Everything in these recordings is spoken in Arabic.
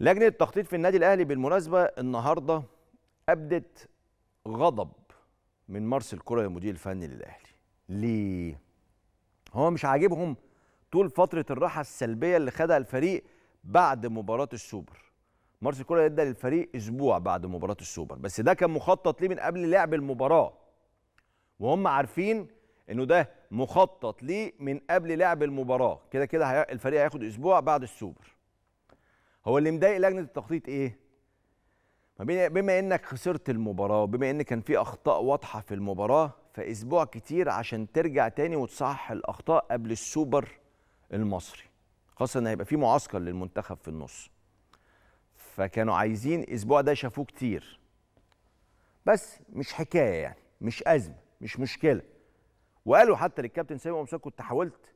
لجنة التخطيط في النادي الأهلي بالمناسبة النهارده أبدت غضب من مارسيل كولر المدير الفني للأهلي. ليه؟ هو مش عاجبهم طول فترة الراحة السلبية اللي خدها الفريق بعد مباراة السوبر. مارسيل كولر ادى للفريق أسبوع بعد مباراة السوبر بس ده كان مخطط ليه من قبل لعب المباراة. وهم عارفين إنه ده مخطط ليه من قبل لعب المباراة. كده كده الفريق هياخد أسبوع بعد السوبر. هو اللي مضايق لجنة التخطيط إيه؟ بما إنك خسرت المباراة وبما إن كان في أخطاء واضحة في المباراة فأسبوع كتير عشان ترجع تاني وتصحح الأخطاء قبل السوبر المصري. خاصة إن هيبقى في معسكر للمنتخب في النص. فكانوا عايزين أسبوع ده شافوه كتير. بس مش حكاية يعني مش أزمة مش مشكلة. وقالوا حتى للكابتن سامي قمصان كنت حاولت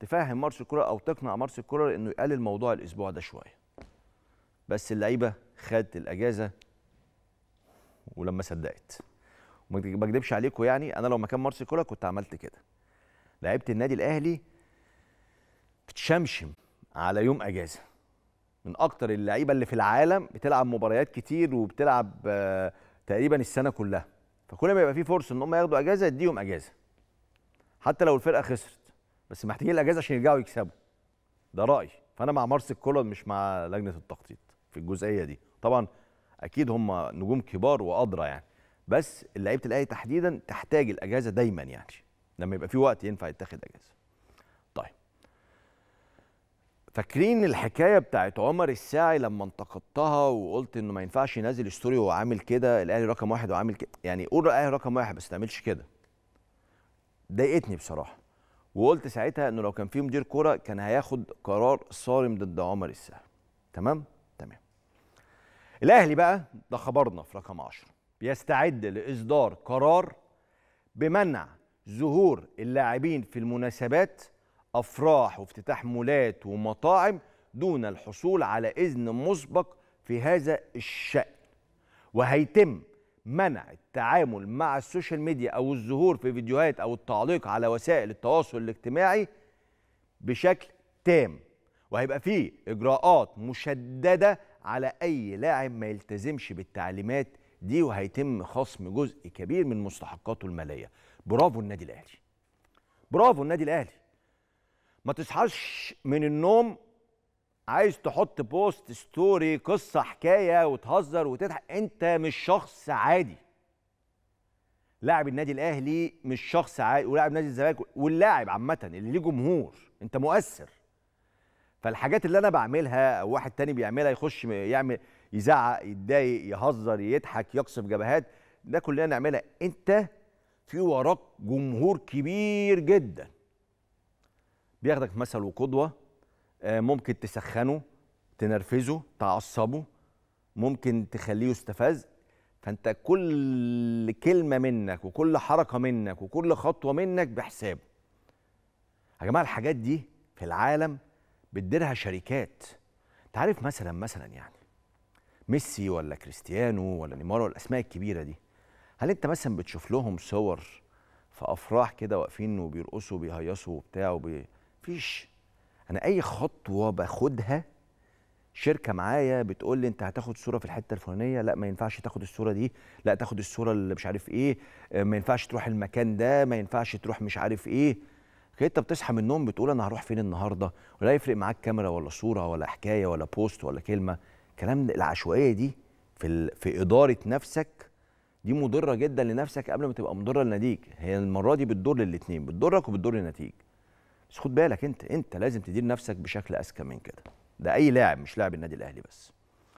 تفهم مارسيل كولر أو تقنع مارسيل كولر إنه يقلل موضوع الأسبوع ده شوية. بس اللعيبة خدت الأجازة ولما صدقت. وما بكدبش عليكم يعني أنا لو مكان مارسيل كولر كنت عملت كده. لعيبة النادي الأهلي بتشمشم على يوم أجازة. من أكتر اللعيبة اللي في العالم بتلعب مباريات كتير وبتلعب آه، تقريبا السنة كلها. فكل ما يبقى في فرصة إن هم ياخدوا أجازة اديهم أجازة. حتى لو الفرقة خسرت. بس محتاجين الأجازة عشان يرجعوا يكسبوا. ده رأيي. فأنا مع مارسيل كولر مش مع لجنة التخطيط. في الجزئية دي. طبعا أكيد هم نجوم كبار وأدرى يعني بس لعيبة الأهلي تحديدا تحتاج الأجازة دايما يعني لما يبقى في وقت ينفع يتاخد أجازة. طيب. فاكرين الحكاية بتاعت عمر الساعي لما انتقدتها وقلت إنه ما ينفعش ينزل ستوري وهو عامل كده الأهلي رقم واحد وعامل كده؟ يعني قول الأهلي رقم واحد بس ما تعملش كده. ضايقتني بصراحة وقلت ساعتها إنه لو كان في مدير كورة كان هياخد قرار صارم ضد عمر الساعي. تمام؟ تمام. الأهلي بقى ده خبرنا في رقم 10 بيستعد لإصدار قرار بمنع ظهور اللاعبين في المناسبات أفراح وافتتاح مولات ومطاعم دون الحصول على إذن مسبق في هذا الشأن. وهيتم منع التعامل مع ال social media أو الظهور في فيديوهات أو التعليق على وسائل التواصل الاجتماعي بشكل تام. وهيبقى فيه إجراءات مشددة على أي لاعب ما يلتزمش بالتعليمات دي وهيتم خصم جزء كبير من مستحقاته المالية. برافو النادي الأهلي. برافو النادي الأهلي. ما تصحاش من النوم عايز تحط post story قصة حكاية وتهزر وتضحك. أنت مش شخص عادي. لاعب النادي الأهلي مش شخص عادي ولاعب نادي الزمالك واللاعب عامة اللي ليه جمهور. أنت مؤثر. فالحاجات اللي أنا بعملها أو واحد تاني بيعملها يخش يعمل يزعق يتضايق يهزر يضحك يقصف جبهات ده كلنا نعملها. أنت في وراك جمهور كبير جدا. بياخدك مثل وقدوة آه، ممكن تسخنه تنرفزه تعصبه ممكن تخليه يستفز. فأنت كل كلمة منك وكل حركة منك وكل خطوة منك بحساب يا جماعة الحاجات دي في العالم بتديرها شركات. انت عارف مثلا مثلا يعني ميسي ولا كريستيانو ولا نيمار ولا الاسماء الكبيرة دي هل انت مثلا بتشوف لهم صور في أفراح كده واقفين وبيرقصوا وبيهيصوا وبتاع وبي... فيش أنا أي خطوة باخدها شركة معايا بتقول لي أنت هتاخد صورة في الحتة الفلانية لا ما ينفعش تاخد الصورة دي لا تاخد الصورة اللي مش عارف إيه ما ينفعش تروح المكان ده ما ينفعش تروح مش عارف إيه. انت بتصحى من النوم بتقول أنا هروح فين النهارده؟ ولا يفرق معاك كاميرا ولا صورة ولا حكاية ولا post ولا كلمة. كلام ده- العشوائية دي في. في إدارة نفسك دي مضرة جدا لنفسك قبل ما تبقى مضرة لناديك هي المرة دي بتضر للاثنين بتضرك وبتضر النتيج بس خد بالك انت انت لازم تدير نفسك بشكل أذكى من كده. ده أي لاعب مش لاعب النادي الأهلي بس.